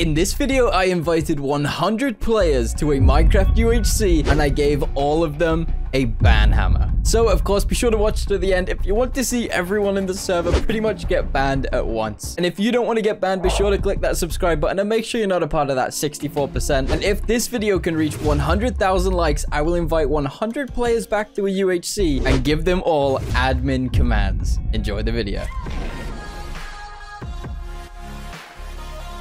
In this video, I invited 100 players to a Minecraft UHC and I gave all of them a ban hammer. So, of course, be sure to watch to the end if you want to see everyone in the server pretty much get banned at once. And if you don't want to get banned, be sure to click that subscribe button and make sure you're not a part of that 64%. And if this video can reach 100,000 likes, I will invite 100 players back to a UHC and give them all admin commands. Enjoy the video.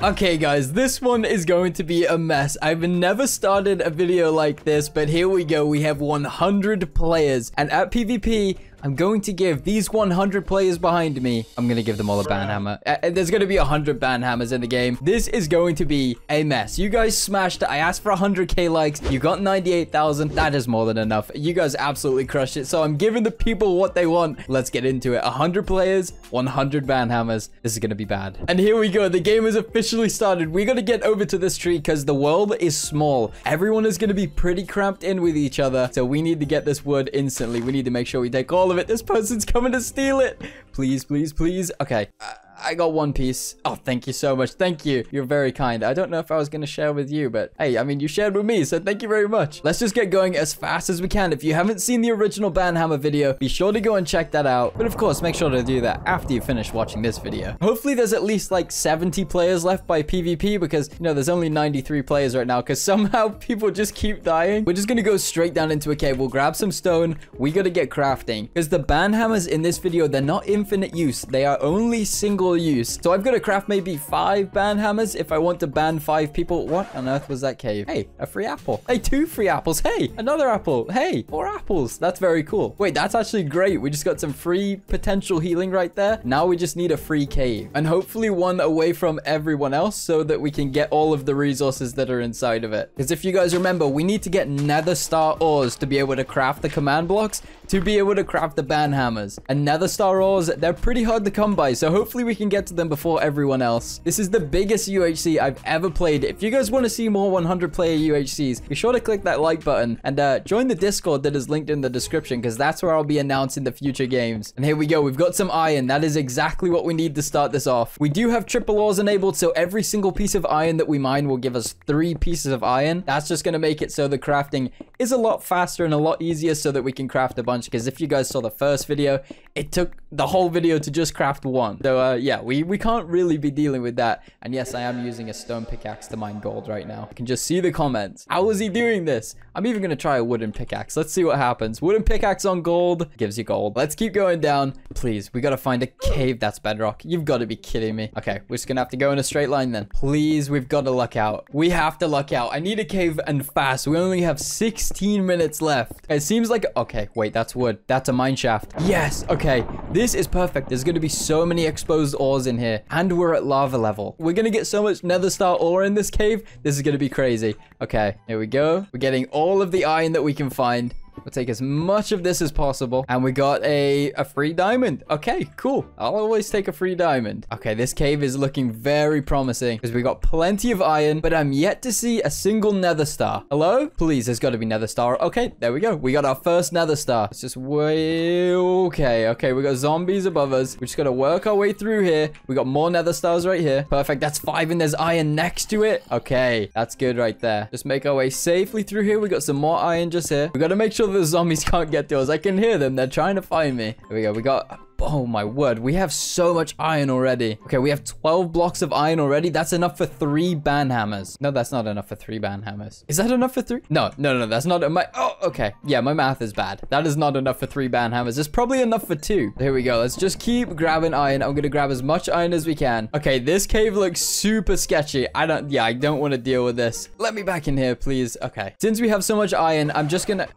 Okay, guys, this one is going to be a mess. I've never started a video like this, but here we go. We have 100 players, and at PvP, I'm going to give these 100 players behind me, I'm going to give them all a ban hammer. Uh, there's going to be 100 ban hammers in the game. This is going to be a mess. You guys smashed it. I asked for 100k likes. You got 98,000. That is more than enough. You guys absolutely crushed it. So I'm giving the people what they want. Let's get into it. 100 players, 100 ban hammers. This is going to be bad. And here we go. The game has officially started. We got to get over to this tree because the world is small. Everyone is going to be pretty cramped in with each other. So we need to get this wood instantly. We need to make sure we take all all of it. This person's coming to steal it. Please, please, please. Okay. Uh I got one piece. Oh, thank you so much. Thank you. You're very kind. I don't know if I was going to share with you, but hey, I mean, you shared with me, so thank you very much. Let's just get going as fast as we can. If you haven't seen the original Banhammer video, be sure to go and check that out. But of course, make sure to do that after you finish watching this video. Hopefully, there's at least like 70 players left by PvP because, you know, there's only 93 players right now because somehow people just keep dying. We're just going to go straight down into a cave. We'll grab some stone. We got to get crafting because the Banhammers in this video, they're not infinite use. They are only single use. So I've got to craft maybe five ban hammers if I want to ban five people. What on earth was that cave? Hey, a free apple. Hey, two free apples. Hey, another apple. Hey, four apples. That's very cool. Wait, that's actually great. We just got some free potential healing right there. Now we just need a free cave and hopefully one away from everyone else so that we can get all of the resources that are inside of it. Because if you guys remember, we need to get nether star ores to be able to craft the command blocks to be able to craft the ban hammers. And nether star ores, they're pretty hard to come by. So hopefully we can get to them before everyone else. This is the biggest UHC I've ever played. If you guys want to see more 100 player UHCs, be sure to click that like button and uh, join the Discord that is linked in the description because that's where I'll be announcing the future games. And here we go. We've got some iron. That is exactly what we need to start this off. We do have triple ores enabled, so every single piece of iron that we mine will give us three pieces of iron. That's just going to make it so the crafting is a lot faster and a lot easier so that we can craft a bunch because if you guys saw the first video, it took the whole video to just craft one. So uh, yeah, we, we can't really be dealing with that. And yes, I am using a stone pickaxe to mine gold right now. You can just see the comments. How is he doing this? I'm even going to try a wooden pickaxe. Let's see what happens. Wooden pickaxe on gold gives you gold. Let's keep going down. Please, we got to find a cave that's bedrock. You've got to be kidding me. Okay, we're just going to have to go in a straight line then. Please, we've got to luck out. We have to luck out. I need a cave and fast. We only have 16 minutes left. It seems like... Okay, wait, that's wood. That's a mine shaft. Yes, okay. This is perfect. There's going to be so many exposed ores in here. And we're at lava level. We're going to get so much nether star ore in this cave. This is going to be crazy. Okay, here we go. We're getting all of the iron that we can find. We'll take as much of this as possible. And we got a, a free diamond. Okay, cool. I'll always take a free diamond. Okay, this cave is looking very promising because we got plenty of iron, but I'm yet to see a single nether star. Hello? Please, there's got to be nether star. Okay, there we go. We got our first nether star. It's just way... Okay, okay. We got zombies above us. We just got to work our way through here. We got more nether stars right here. Perfect. That's five and there's iron next to it. Okay, that's good right there. Just make our way safely through here. We got some more iron just here. We got to make sure the zombies can't get to us. I can hear them. They're trying to find me. Here we go. We got Oh my word, we have so much iron already. Okay, we have 12 blocks of iron already. That's enough for three ban hammers. No, that's not enough for three ban hammers. Is that enough for three? No, no, no, that's not my. Oh, okay. Yeah, my math is bad. That is not enough for three ban hammers. It's probably enough for two. Here we go. Let's just keep grabbing iron. I'm gonna grab as much iron as we can. Okay, this cave looks super sketchy. I don't. Yeah, I don't want to deal with this. Let me back in here, please. Okay. Since we have so much iron, I'm just gonna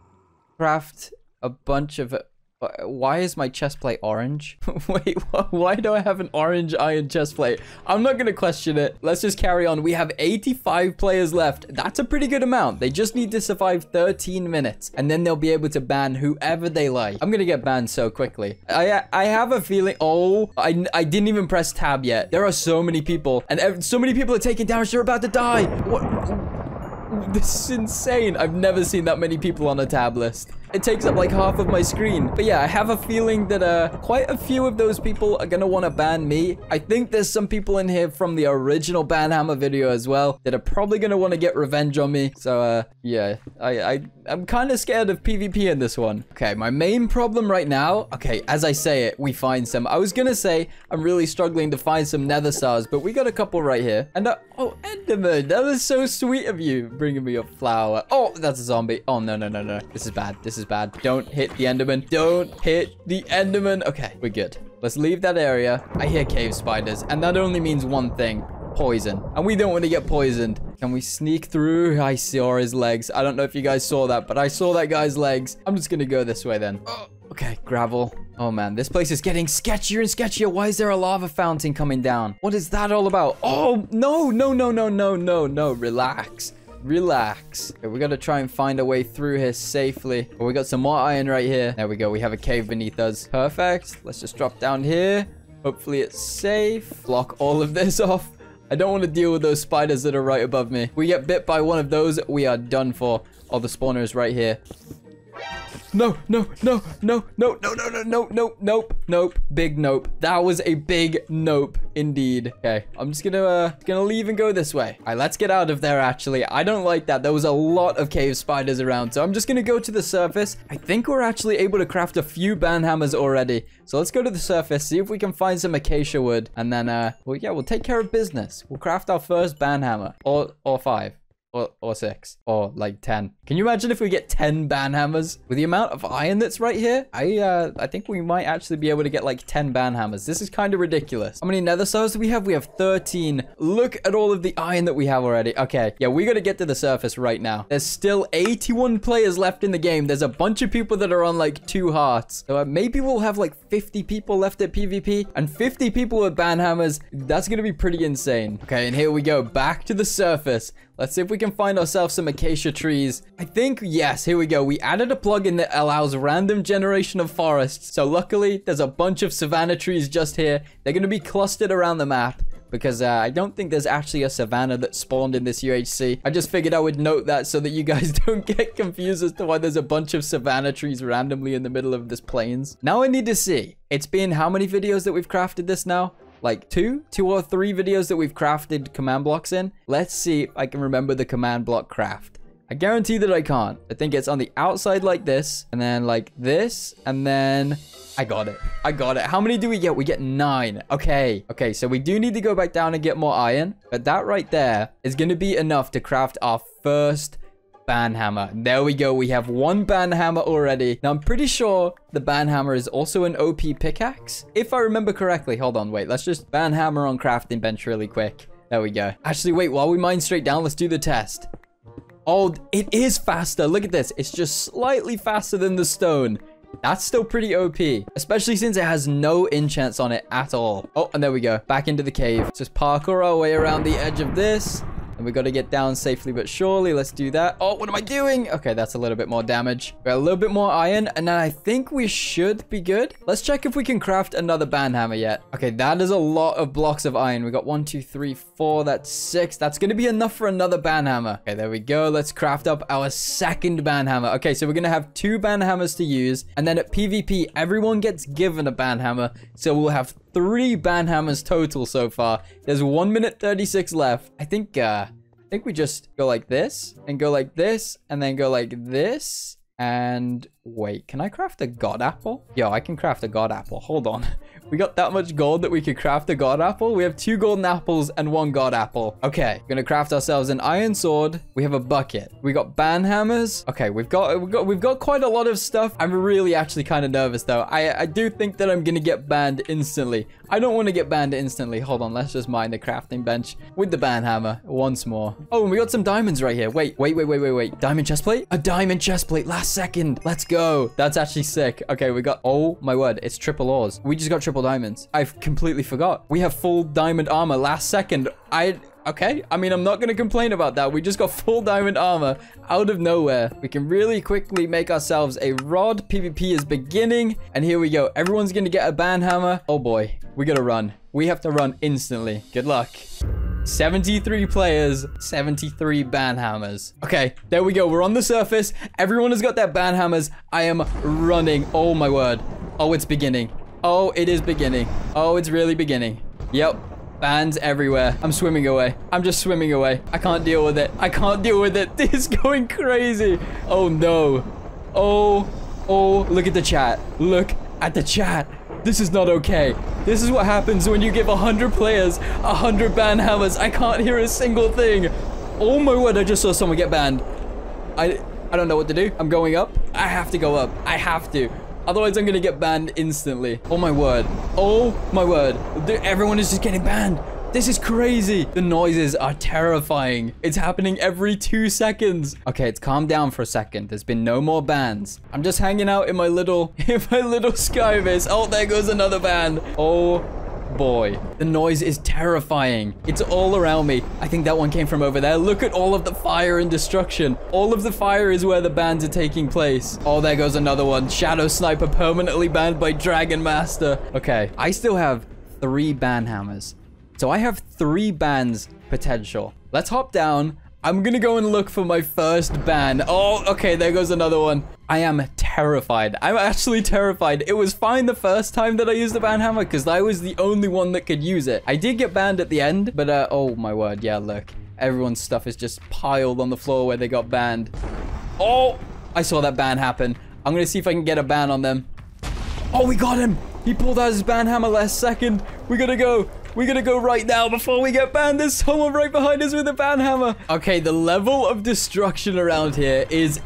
craft a bunch of uh, why is my chest plate orange? Wait, why do I have an orange iron chest plate? I'm not going to question it. Let's just carry on. We have 85 players left. That's a pretty good amount. They just need to survive 13 minutes, and then they'll be able to ban whoever they like. I'm going to get banned so quickly. I I have a feeling... Oh, I, I didn't even press tab yet. There are so many people, and so many people are taking damage. They're about to die. What? This is insane. I've never seen that many people on a tab list. It takes up like half of my screen. But yeah, I have a feeling that uh, quite a few of those people are gonna want to ban me. I think there's some people in here from the original Banhammer video as well that are probably gonna want to get revenge on me. So uh, yeah, I, I I'm kind of scared of PvP in this one. Okay, my main problem right now, okay, as I say it, we find some. I was gonna say I'm really struggling to find some nether stars, but we got a couple right here. And, uh, oh, Enderman, that was so sweet of you, bringing me a flower. Oh, that's a zombie. Oh, no, no, no, no. This is bad. This is bad. Don't hit the Enderman. Don't hit the Enderman. Okay, we're good. Let's leave that area. I hear cave spiders, and that only means one thing poison. And we don't want to get poisoned. Can we sneak through? I saw his legs. I don't know if you guys saw that, but I saw that guy's legs. I'm just going to go this way then. Oh, okay, gravel. Oh man, this place is getting sketchier and sketchier. Why is there a lava fountain coming down? What is that all about? Oh, no, no, no, no, no, no, no. Relax. Relax. Okay, we got to try and find a way through here safely. Oh, we got some more iron right here. There we go. We have a cave beneath us. Perfect. Let's just drop down here. Hopefully it's safe. Block all of this off. I don't want to deal with those spiders that are right above me. we get bit by one of those, we are done for. Oh, the spawner is right here. No, no, no, no, no, no, no, no, no, no, nope, nope, big nope. That was a big nope indeed. Okay, I'm just gonna, uh, gonna leave and go this way. All right, let's get out of there, actually. I don't like that. There was a lot of cave spiders around, so I'm just gonna go to the surface. I think we're actually able to craft a few banhammers already. So let's go to the surface, see if we can find some acacia wood, and then, uh, well, yeah, we'll take care of business. We'll craft our first banhammer, or, or five or, or six or like 10 can you imagine if we get 10 banhammers with the amount of iron that's right here? I uh i think we might actually be able to get like 10 banhammers. This is kind of ridiculous. How many nether stars do we have? We have 13 look at all of the iron that we have already. Okay yeah we got to get to the surface right now. There's still 81 players left in the game. There's a bunch of people that are on like two hearts. So uh, maybe we'll have like 50 people left at pvp and 50 people with banhammers. That's gonna be pretty insane. Okay and here we go. Back to the surface Let's see if we can find ourselves some acacia trees. I think, yes, here we go. We added a plugin that allows random generation of forests. So luckily, there's a bunch of savanna trees just here. They're going to be clustered around the map because uh, I don't think there's actually a savanna that spawned in this UHC. I just figured I would note that so that you guys don't get confused as to why there's a bunch of savanna trees randomly in the middle of this plains. Now I need to see. It's been how many videos that we've crafted this now? Like two, two or three videos that we've crafted command blocks in. Let's see if I can remember the command block craft. I guarantee that I can't. I think it's on the outside like this, and then like this, and then I got it. I got it. How many do we get? We get nine. Okay. Okay, so we do need to go back down and get more iron, but that right there is going to be enough to craft our first Banhammer. There we go. We have one Banhammer already. Now, I'm pretty sure the Banhammer is also an OP pickaxe. If I remember correctly. Hold on, wait. Let's just Banhammer on crafting bench really quick. There we go. Actually, wait. While we mine straight down, let's do the test. Oh, it is faster. Look at this. It's just slightly faster than the stone. That's still pretty OP, especially since it has no enchants on it at all. Oh, and there we go. Back into the cave. Let's just parkour our way around the edge of this. And we got to get down safely but surely. Let's do that. Oh, what am I doing? Okay, that's a little bit more damage. We got a little bit more iron. And then I think we should be good. Let's check if we can craft another banhammer yet. Okay, that is a lot of blocks of iron. We got one, two, three, four. That's six. That's going to be enough for another banhammer. Okay, there we go. Let's craft up our second banhammer. Okay, so we're going to have two banhammers to use. And then at PvP, everyone gets given a banhammer. So we'll have three banhammers total so far. There's 1 minute 36 left. I think, uh, I think we just go like this and go like this and then go like this and wait, can I craft a god apple? Yo, I can craft a god apple. Hold on. We got that much gold that we could craft a god apple. We have two golden apples and one god apple. Okay, we're gonna craft ourselves an iron sword. We have a bucket. We got ban hammers. Okay, we've got we've got we've got quite a lot of stuff. I'm really actually kind of nervous though. I I do think that I'm gonna get banned instantly. I don't want to get banned instantly. Hold on, let's just mine the crafting bench with the ban hammer once more. Oh, and we got some diamonds right here. Wait, wait, wait, wait, wait, wait. Diamond chest plate? A diamond chest plate. Last second. Let's go. That's actually sick. Okay, we got. Oh my word, it's triple ores. We just got triple diamonds. I've completely forgot. We have full diamond armor last second. I... Okay, I mean, I'm not going to complain about that. We just got full diamond armor out of nowhere. We can really quickly make ourselves a rod. PvP is beginning. And here we go. Everyone's going to get a ban hammer. Oh boy, we got to run. We have to run instantly. Good luck. 73 players, 73 ban hammers. Okay, there we go. We're on the surface. Everyone has got their ban hammers. I am running. Oh my word. Oh, it's beginning. Oh, it is beginning. Oh, it's really beginning. Yep. Bans everywhere. I'm swimming away. I'm just swimming away. I can't deal with it. I can't deal with it. This is going crazy. Oh no. Oh, oh, look at the chat. Look at the chat. This is not okay. This is what happens when you give 100 players 100 ban hammers. I can't hear a single thing. Oh my word, I just saw someone get banned. I, I don't know what to do. I'm going up. I have to go up. I have to. Otherwise, I'm to get banned instantly. Oh my word. Oh my word. Everyone is just getting banned. This is crazy. The noises are terrifying. It's happening every two seconds. Okay, it's calmed down for a second. There's been no more bans. I'm just hanging out in my little, in my little sky base. Oh, there goes another ban. Oh boy. The noise is terrifying. It's all around me. I think that one came from over there. Look at all of the fire and destruction. All of the fire is where the bans are taking place. Oh, there goes another one. Shadow Sniper permanently banned by Dragon Master. Okay, I still have three ban hammers. So I have three bans potential. Let's hop down. I'm gonna go and look for my first ban. Oh, okay, there goes another one. I am terrified. I'm actually terrified. It was fine the first time that I used the ban hammer because I was the only one that could use it. I did get banned at the end, but uh, oh my word, yeah, look. Everyone's stuff is just piled on the floor where they got banned. Oh, I saw that ban happen. I'm gonna see if I can get a ban on them. Oh, we got him. He pulled out his ban hammer last second. We gotta go. We gotta go right now before we get banned. There's someone right behind us with a ban hammer. Okay, the level of destruction around here is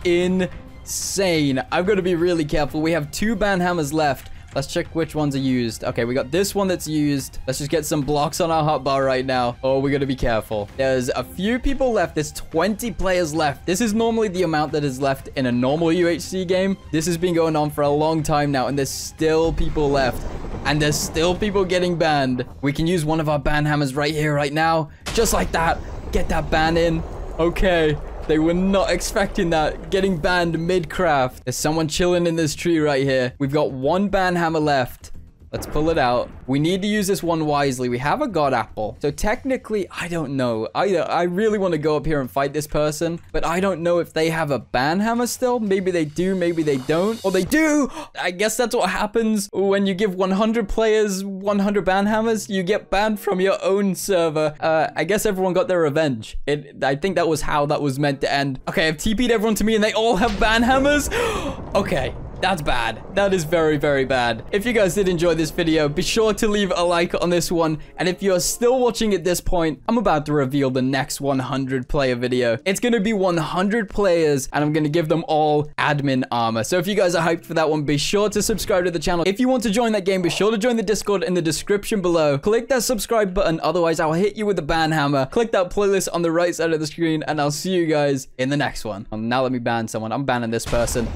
insane. I've got to be really careful. We have two ban hammers left. Let's check which ones are used. Okay, we got this one that's used. Let's just get some blocks on our hotbar right now. Oh, we got to be careful. There's a few people left. There's 20 players left. This is normally the amount that is left in a normal UHC game. This has been going on for a long time now, and there's still people left. And there's still people getting banned. We can use one of our ban hammers right here, right now. Just like that. Get that ban in. Okay. They were not expecting that. Getting banned mid-craft. There's someone chilling in this tree right here. We've got one ban hammer left. Let's pull it out. We need to use this one wisely. We have a god apple. So technically, I don't know. I, I really want to go up here and fight this person, but I don't know if they have a ban hammer still. Maybe they do, maybe they don't. Or they do! I guess that's what happens when you give 100 players 100 ban hammers. You get banned from your own server. Uh, I guess everyone got their revenge. It, I think that was how that was meant to end. Okay, I've TP'd everyone to me and they all have ban hammers. okay, that's bad. That is very, very bad. If you guys did enjoy this video, be sure to leave a like on this one. And if you're still watching at this point, I'm about to reveal the next 100 player video. It's going to be 100 players and I'm going to give them all admin armor. So if you guys are hyped for that one, be sure to subscribe to the channel. If you want to join that game, be sure to join the Discord in the description below. Click that subscribe button. Otherwise, I'll hit you with a ban hammer. Click that playlist on the right side of the screen and I'll see you guys in the next one. Now let me ban someone. I'm banning this person.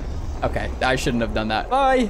Okay, I shouldn't have done that. Bye.